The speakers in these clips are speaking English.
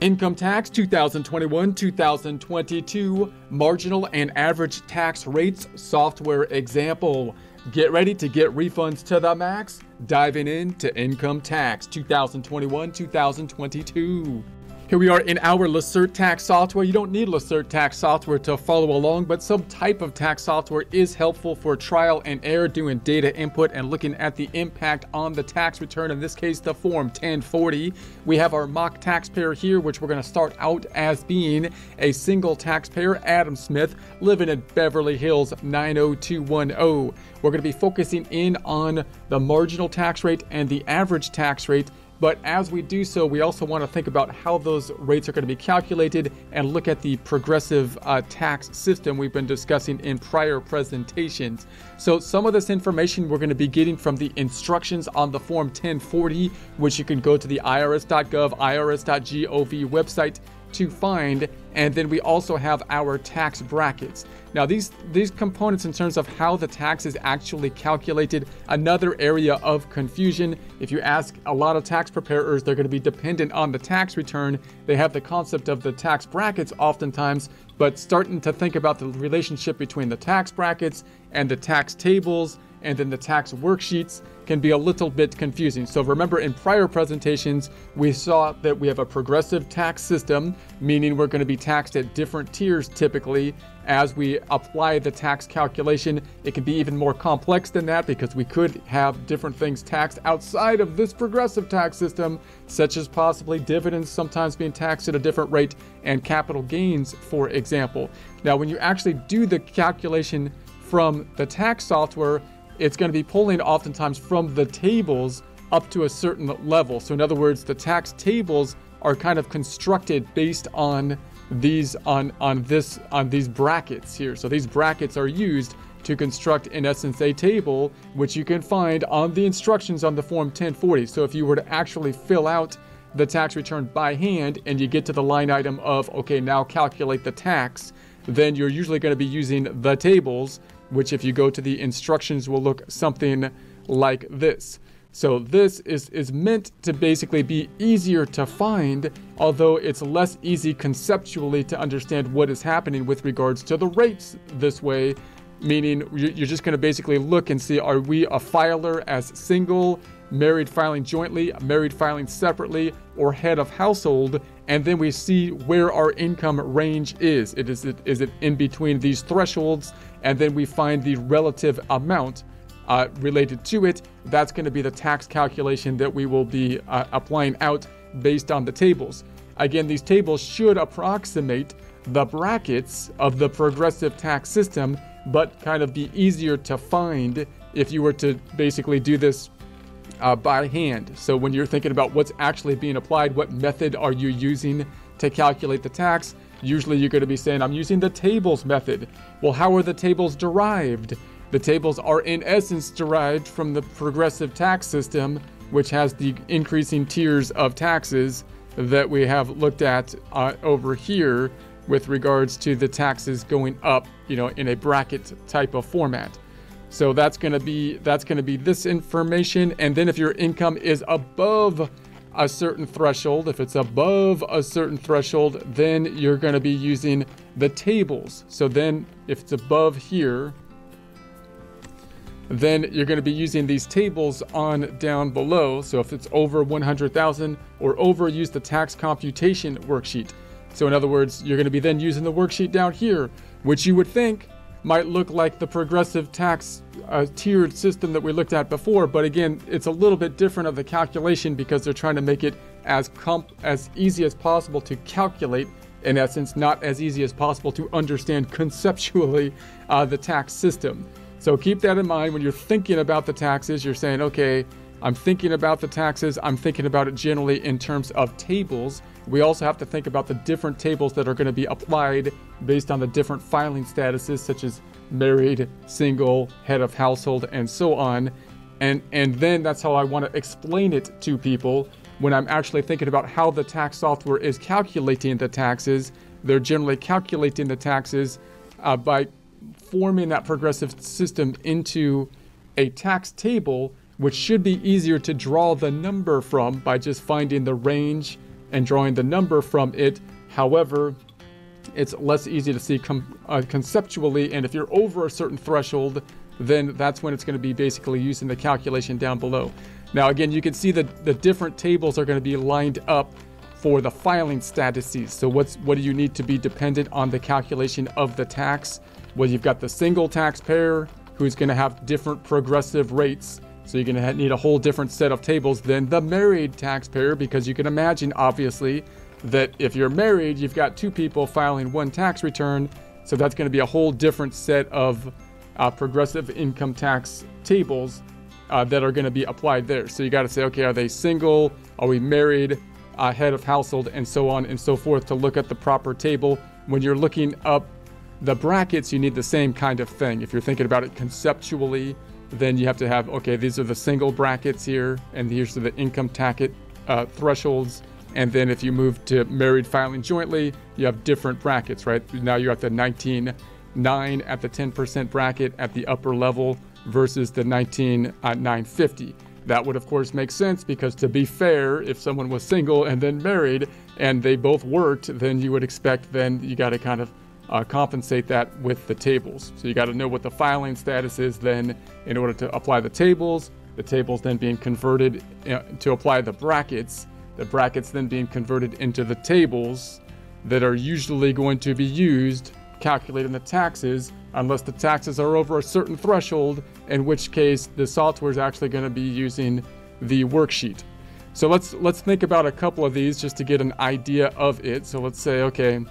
Income tax 2021 2022 marginal and average tax rates software example. Get ready to get refunds to the max. Diving into income tax 2021 2022. Here we are in our Lacerte tax software. You don't need Lacerte tax software to follow along, but some type of tax software is helpful for trial and error, doing data input and looking at the impact on the tax return. In this case, the Form 1040. We have our mock taxpayer here, which we're going to start out as being a single taxpayer, Adam Smith, living in Beverly Hills 90210. We're going to be focusing in on the marginal tax rate and the average tax rate but as we do so, we also want to think about how those rates are going to be calculated and look at the progressive uh, tax system we've been discussing in prior presentations. So some of this information we're going to be getting from the instructions on the Form 1040, which you can go to the irs.gov, irs.gov website to find and then we also have our tax brackets. Now these these components in terms of how the tax is actually calculated, another area of confusion. If you ask a lot of tax preparers, they're going to be dependent on the tax return. They have the concept of the tax brackets oftentimes, but starting to think about the relationship between the tax brackets and the tax tables and then the tax worksheets can be a little bit confusing. So remember in prior presentations, we saw that we have a progressive tax system, meaning we're going to be taxed at different tiers typically as we apply the tax calculation. It can be even more complex than that because we could have different things taxed outside of this progressive tax system, such as possibly dividends sometimes being taxed at a different rate and capital gains, for example. Now, when you actually do the calculation from the tax software, it's going to be pulling oftentimes from the tables up to a certain level. So in other words, the tax tables are kind of constructed based on these on on this on these brackets here. So these brackets are used to construct in essence a table which you can find on the instructions on the form 1040. So if you were to actually fill out the tax return by hand and you get to the line item of okay, now calculate the tax, then you're usually going to be using the tables which if you go to the instructions will look something like this. So this is, is meant to basically be easier to find, although it's less easy conceptually to understand what is happening with regards to the rates this way, meaning you're just going to basically look and see are we a filer as single, married filing jointly, married filing separately, or head of household, and then we see where our income range is. It is it is it in between these thresholds, and then we find the relative amount uh, related to it. That's going to be the tax calculation that we will be uh, applying out based on the tables. Again, these tables should approximate the brackets of the progressive tax system, but kind of be easier to find if you were to basically do this uh, by hand. So when you're thinking about what's actually being applied, what method are you using to calculate the tax? Usually you're going to be saying, I'm using the tables method. Well, how are the tables derived? The tables are in essence derived from the progressive tax system, which has the increasing tiers of taxes that we have looked at uh, over here with regards to the taxes going up, you know, in a bracket type of format. So that's going to be that's going to be this information and then if your income is above a certain threshold, if it's above a certain threshold, then you're going to be using the tables. So then if it's above here, then you're going to be using these tables on down below. So if it's over 100,000 or over, use the tax computation worksheet. So in other words, you're going to be then using the worksheet down here, which you would think might look like the progressive tax uh, tiered system that we looked at before, but again, it's a little bit different of the calculation because they're trying to make it as comp- as easy as possible to calculate. In essence, not as easy as possible to understand conceptually uh, the tax system. So keep that in mind when you're thinking about the taxes. You're saying, okay, I'm thinking about the taxes. I'm thinking about it generally in terms of tables. We also have to think about the different tables that are going to be applied based on the different filing statuses, such as married, single, head of household, and so on. And, and then that's how I want to explain it to people when I'm actually thinking about how the tax software is calculating the taxes. They're generally calculating the taxes uh, by forming that progressive system into a tax table, which should be easier to draw the number from by just finding the range and drawing the number from it. However, it's less easy to see uh, conceptually, and if you're over a certain threshold, then that's when it's going to be basically using the calculation down below. Now, again, you can see that the different tables are going to be lined up for the filing statuses. So what's what do you need to be dependent on the calculation of the tax? Well, you've got the single taxpayer who's going to have different progressive rates. So you're going to need a whole different set of tables than the married taxpayer because you can imagine, obviously, that if you're married, you've got two people filing one tax return. So that's going to be a whole different set of uh, progressive income tax tables uh, that are going to be applied there. So you got to say, okay, are they single? Are we married? Uh, head of household, and so on and so forth to look at the proper table. When you're looking up the brackets, you need the same kind of thing. If you're thinking about it conceptually, then you have to have, okay, these are the single brackets here, and here's the income tax uh, thresholds. And then if you move to married filing jointly, you have different brackets, right? Now you're at the 19.9 at the 10% bracket at the upper level versus the 19.950. That would, of course, make sense because, to be fair, if someone was single and then married and they both worked, then you would expect then you got to kind of uh, compensate that with the tables. So you got to know what the filing status is then in order to apply the tables. The tables then being converted uh, to apply the brackets. The brackets then being converted into the tables that are usually going to be used calculating the taxes unless the taxes are over a certain threshold, in which case the software is actually going to be using the worksheet. So let's let's think about a couple of these just to get an idea of it. So let's say, okay,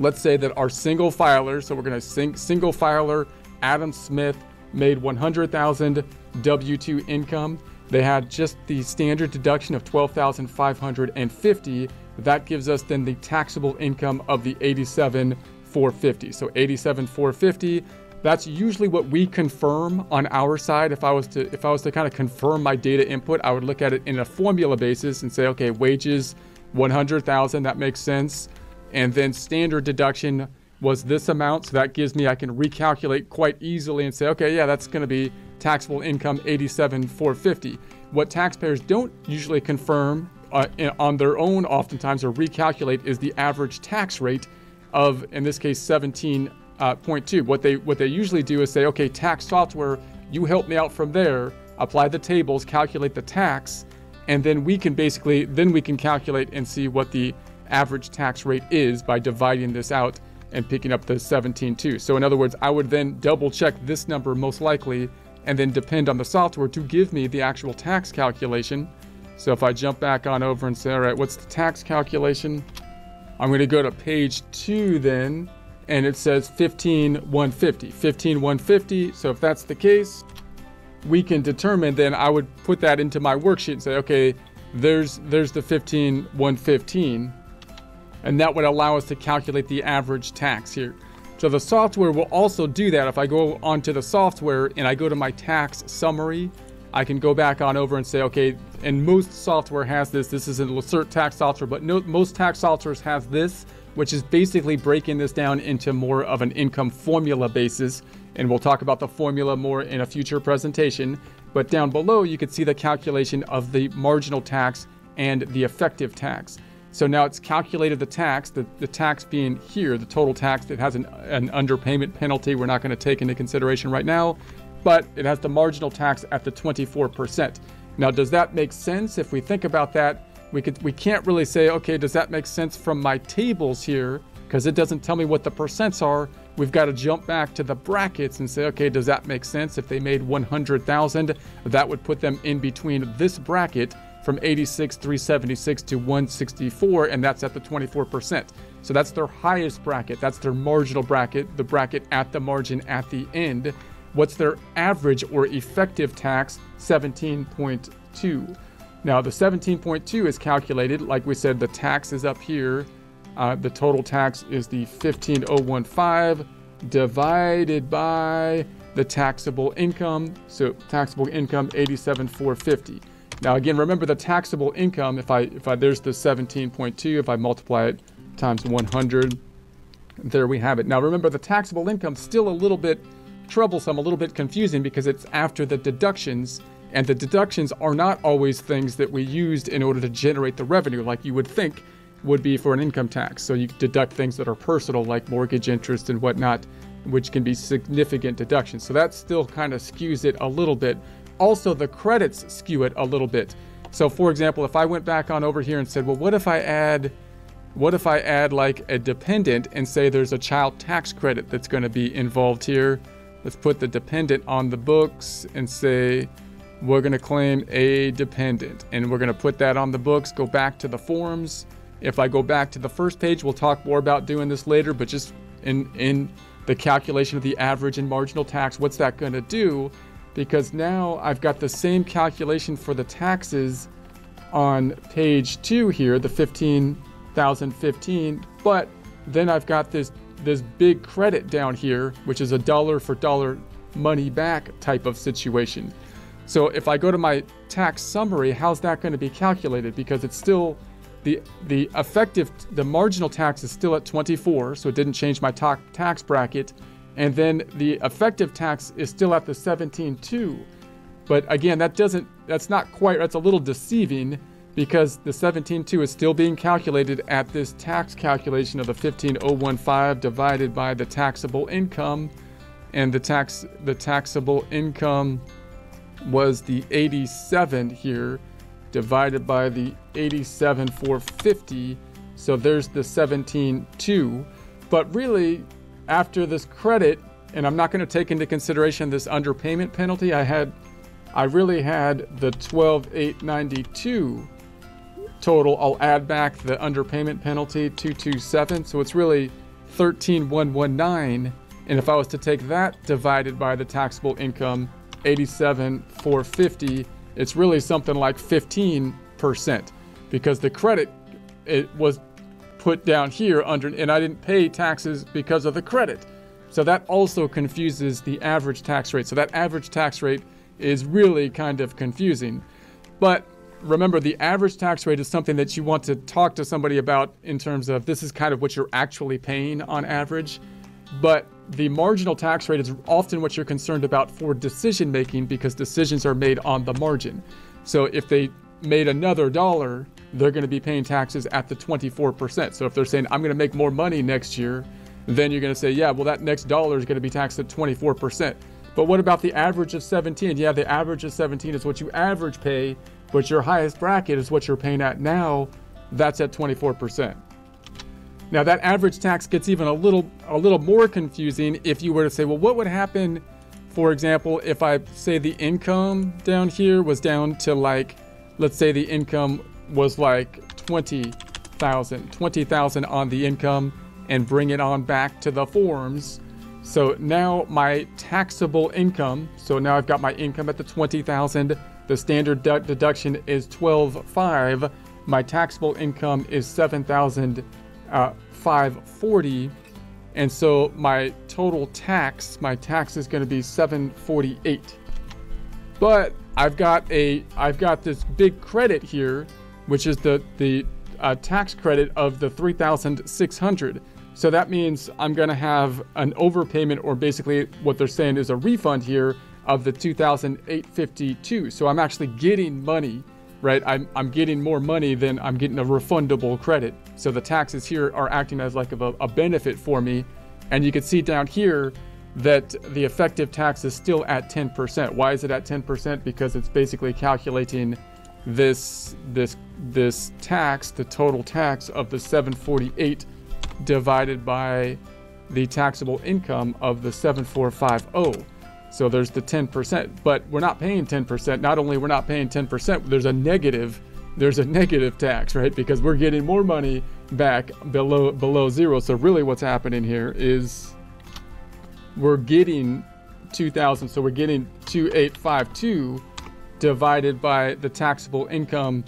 let's say that our single filer, so we're going to sing, single filer Adam Smith made 100,000 W2 income. They had just the standard deduction of 12,550. That gives us then the taxable income of the 87,450. So 87,450. That's usually what we confirm on our side. If I was to if I was to kind of confirm my data input, I would look at it in a formula basis and say, okay, wages 100,000. That makes sense and then standard deduction was this amount. So that gives me, I can recalculate quite easily and say, okay, yeah, that's going to be taxable income 87,450. What taxpayers don't usually confirm uh, on their own, oftentimes, or recalculate is the average tax rate of, in this case, 17.2. Uh, what they what they usually do is say, okay, tax software, you help me out from there. Apply the tables, calculate the tax, and then we can basically then we can calculate and see what the average tax rate is by dividing this out and picking up the 17.2. So in other words, I would then double check this number most likely and then depend on the software to give me the actual tax calculation. So if I jump back on over and say, all right, what's the tax calculation? I'm going to go to page two then, and it says 15,150. 15,150. So if that's the case, we can determine then I would put that into my worksheet and say, okay, there's there's the 15,115 and that would allow us to calculate the average tax here. So the software will also do that. If I go onto the software and I go to my tax summary, I can go back on over and say, okay, and most software has this. This is a Lacerte tax software, but no, most tax softwares has this, which is basically breaking this down into more of an income formula basis. And we'll talk about the formula more in a future presentation. But down below, you can see the calculation of the marginal tax and the effective tax. So now it's calculated the tax, the, the tax being here, the total tax that has an, an underpayment penalty we're not going to take into consideration right now, but it has the marginal tax at the 24%. Now, does that make sense? If we think about that, we could we can't really say, okay, does that make sense from my tables here? Because it doesn't tell me what the percents are. We've got to jump back to the brackets and say, okay, does that make sense? If they made 100,000, that would put them in between this bracket from 86, 376 to 164, and that's at the 24%. So that's their highest bracket. That's their marginal bracket, the bracket at the margin at the end. What's their average or effective tax? 17.2. Now, the 17.2 is calculated, like we said, the tax is up here. Uh, the total tax is the 15015 divided by the taxable income. So taxable income 87,450. Now again, remember the taxable income, if I, if I, there's the 17.2, if I multiply it times 100, there we have it. Now remember the taxable income still a little bit troublesome, a little bit confusing because it's after the deductions And the deductions are not always things that we used in order to generate the revenue, like you would think would be for an income tax. So you deduct things that are personal, like mortgage interest and whatnot, which can be significant deductions. So that still kind of skews it a little bit. Also, the credits skew it a little bit. So, for example, if I went back on over here and said, well, what if I add what if I add like a dependent and say there's a child tax credit that's going to be involved here? Let's put the dependent on the books and say we're going to claim a dependent and we're going to put that on the books, go back to the forms. If I go back to the first page, we'll talk more about doing this later, but just in, in the calculation of the average and marginal tax, what's that going to do? Because now I've got the same calculation for the taxes on page two here, the 15,015, but then I've got this this big credit down here, which is a dollar for dollar money back type of situation. So if I go to my tax summary, how's that going to be calculated? Because it's still the the effective the marginal tax is still at 24, so it didn't change my ta- tax bracket, and then the effective tax is still at the 17.2. But again, that doesn't that's not quite that's a little deceiving because the 17.2 is still being calculated at this tax calculation of the 15015 divided by the taxable income. And the tax the taxable income was the 87 here divided by the 87,450 so there's the 17.2 but really after this credit and I'm not going to take into consideration this underpayment penalty I had I really had the 12,892 total, I'll add back the underpayment penalty 227. So it's really 13119. And if I was to take that divided by the taxable income 87,450, it's really something like 15% because the credit it was put down here under and I didn't pay taxes because of the credit. So that also confuses the average tax rate. So that average tax rate is really kind of confusing. But remember the average tax rate is something that you want to talk to somebody about in terms of this is kind of what you're actually paying on average. But the marginal tax rate is often what you're concerned about for decision making because decisions are made on the margin. So if they made another dollar, they're going to be paying taxes at the 24%. So if they're saying, I'm going to make more money next year, then you're going to say, yeah, well, that next dollar is going to be taxed at 24%. But what about the average of 17? Yeah, the average of 17 is what you average pay but your highest bracket is what you're paying at now, that's at 24%. Now that average tax gets even a little a little more confusing if you were to say, well, what would happen, for example, if I say the income down here was down to like, let's say the income was like 20,000, 20,000 on the income and bring it on back to the forms. So now my taxable income, so now I've got my income at the 20,000 the standard de- deduction is 12.5. My taxable income is 7,540. Uh, and so my total tax, my tax is going to be 748. But I've got a I've got this big credit here, which is the the uh, tax credit of the 3,600. So that means I'm going to have an overpayment, or basically what they're saying is a refund here of the 2,852. So I'm actually getting money, right? I'm, I'm getting more money than I'm getting a refundable credit. So the taxes here are acting as like a, a benefit for me. And you can see down here that the effective tax is still at 10%. Why is it at 10%? Because it's basically calculating this this this tax, the total tax of the 748 divided by the taxable income of the 7450. So there's the 10%, but we're not paying 10%. Not only we're not paying 10%, there's a negative there's a negative tax, right? Because we're getting more money back below below zero. So really what's happening here is we're getting 2000, so we're getting 2852 divided by the taxable income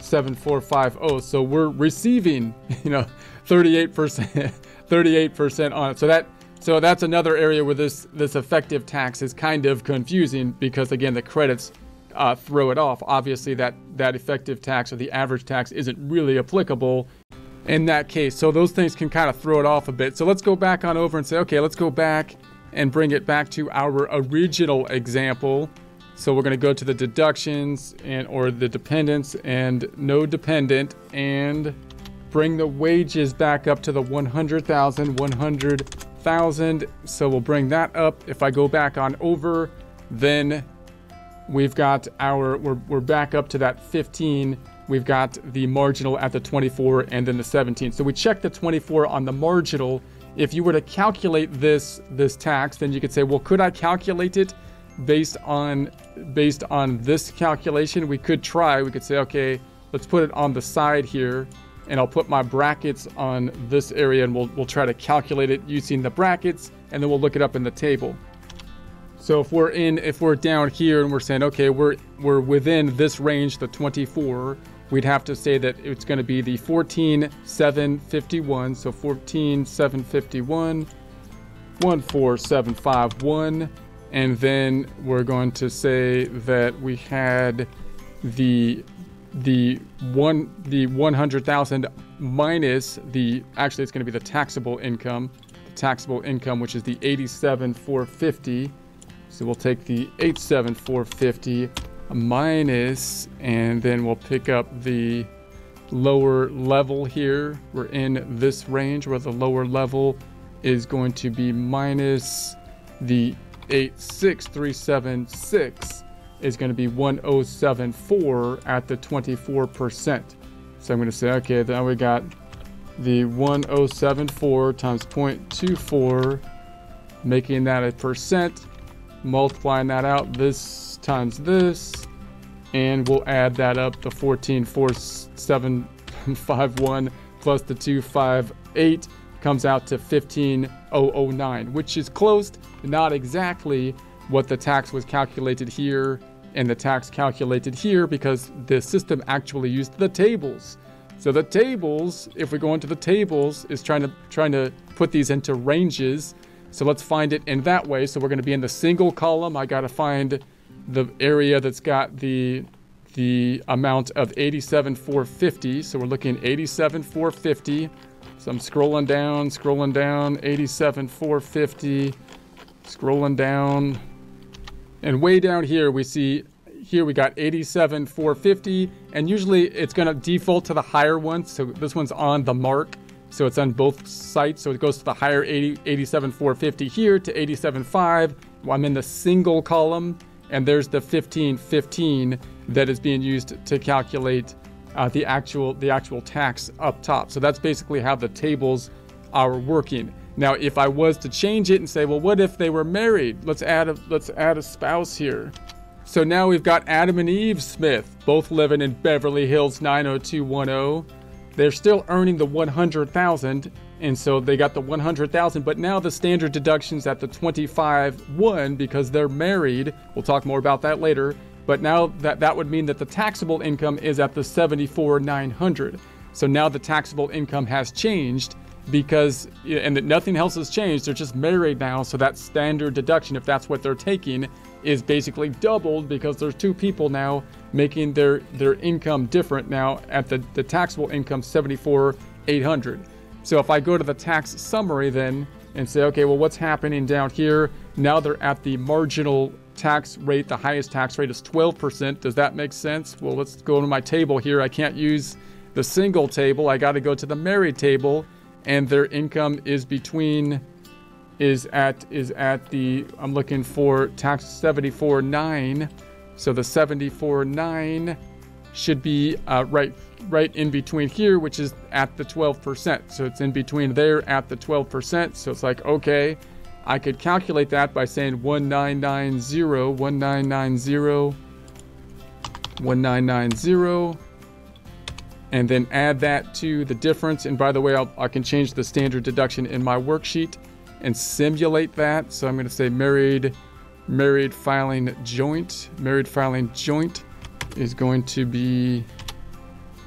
7450. So we're receiving, you know, 38%, 38% on it. So that so that's another area where this this effective tax is kind of confusing because again the credits uh, throw it off. Obviously that that effective tax or the average tax isn't really applicable in that case. So those things can kind of throw it off a bit. So let's go back on over and say okay, let's go back and bring it back to our original example. So we're going to go to the deductions and or the dependents and no dependent and bring the wages back up to the 100,000, 100,000. So we'll bring that up. If I go back on over, then we've got our, we're, we're back up to that 15. We've got the marginal at the 24 and then the 17. So we check the 24 on the marginal. If you were to calculate this, this tax, then you could say, well, could I calculate it based on, based on this calculation? We could try, we could say, okay, let's put it on the side here and I'll put my brackets on this area and we'll, we'll try to calculate it using the brackets and then we'll look it up in the table. So if we're in, if we're down here and we're saying, okay, we're, we're within this range, the 24, we'd have to say that it's going to be the 14,751. So 14,751, 14751. And then we're going to say that we had the the one the 100,000 minus the actually it's going to be the taxable income the taxable income which is the 87,450 so we'll take the 87,450 minus and then we'll pick up the lower level here we're in this range where the lower level is going to be minus the 86376 is going to be 1074 at the 24%. So I'm going to say, okay, now we got the 1074 times 0.24, making that a percent, multiplying that out this times this, and we'll add that up to 144751 plus the 258 comes out to 15009, which is close, not exactly what the tax was calculated here and the tax calculated here because the system actually used the tables. So the tables, if we go into the tables, is trying to trying to put these into ranges. So let's find it in that way. So we're going to be in the single column. I got to find the area that's got the the amount of 87,450. So we're looking 87,450. So I'm scrolling down, scrolling down, 87,450, scrolling down, and way down here, we see here we got 87 450 and usually it's going to default to the higher one so this one's on the mark so it's on both sites so it goes to the higher 80 87 450 here to 87 5 i'm in the single column and there's the 15 15 that is being used to calculate uh, the actual the actual tax up top so that's basically how the tables are working now, if I was to change it and say, well, what if they were married? Let's add a, let's add a spouse here. So now we've got Adam and Eve Smith, both living in Beverly Hills 90210. They're still earning the 100,000 and so they got the 100,000, but now the standard deduction's at the 25-1 because they're married. We'll talk more about that later. But now that that would mean that the taxable income is at the 74,900. So now the taxable income has changed because and that nothing else has changed they're just married now so that standard deduction if that's what they're taking is basically doubled because there's two people now making their their income different now at the the taxable income 74 800 so if i go to the tax summary then and say okay well what's happening down here? Now they're at the marginal tax rate. The highest tax rate is 12% does that make sense? Well let's go to my table here. I can't use the single table. I got to go to the married table and their income is between is at is at the I'm looking for tax 74.9 so the 74.9 should be uh, right right in between here which is at the 12% so it's in between there at the 12% so it's like okay I could calculate that by saying 1990 1990 1990 and then add that to the difference. And by the way, I'll, i can change the standard deduction in my worksheet and simulate that. So I'm going to say married, married filing joint. Married filing joint is going to be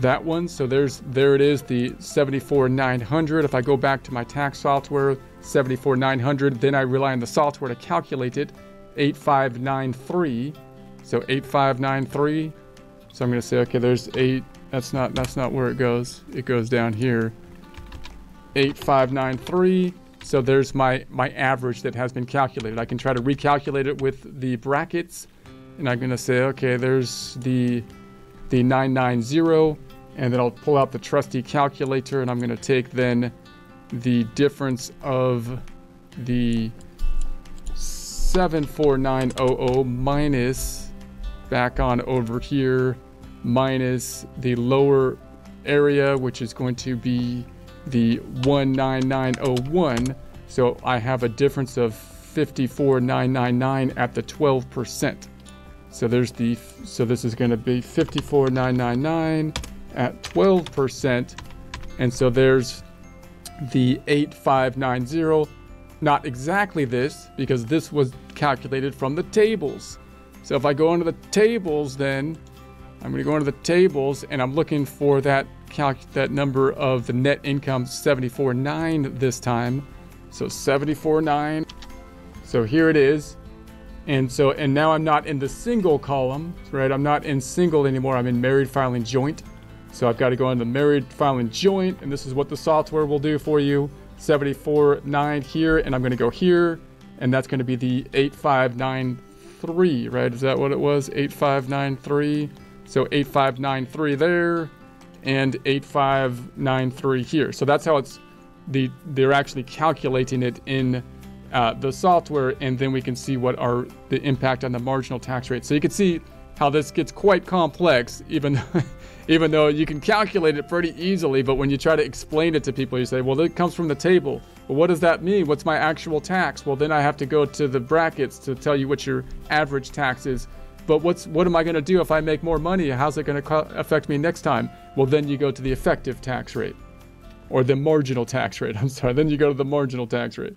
that one. So there's there it is, the 74900. If I go back to my tax software, 74900, then I rely on the software to calculate it, 8593. So 8593. So I'm going to say, okay, there's eight that's not that's not where it goes. It goes down here. 8593. So there's my my average that has been calculated. I can try to recalculate it with the brackets and I'm going to say, okay, there's the the 990 and then I'll pull out the trusty calculator and I'm going to take then the difference of the 74900 minus back on over here minus the lower area which is going to be the 19901 so I have a difference of 54999 at the 12%. So there's the so this is going to be 54999 at 12% and so there's the 8590 not exactly this because this was calculated from the tables. So if I go into the tables then I'm going to go into the tables and I'm looking for that that number of the net income 74.9 this time. So 74.9. So here it is. And so and now I'm not in the single column, right? I'm not in single anymore. I'm in married filing joint. So I've got to go into the married filing joint and this is what the software will do for you. 74.9 here and I'm going to go here and that's going to be the 8593, right? Is that what it was? 8593. So 8593 there and 8593 here. So that's how it's the they're actually calculating it in uh, the software, and then we can see what are the impact on the marginal tax rate. So you can see how this gets quite complex, even even though you can calculate it pretty easily. But when you try to explain it to people, you say, "Well, it comes from the table." Well, what does that mean? What's my actual tax? Well, then I have to go to the brackets to tell you what your average tax is but what's what am I going to do if I make more money? How's it going to affect me next time? Well, then you go to the effective tax rate or the marginal tax rate. I'm sorry. Then you go to the marginal tax rate.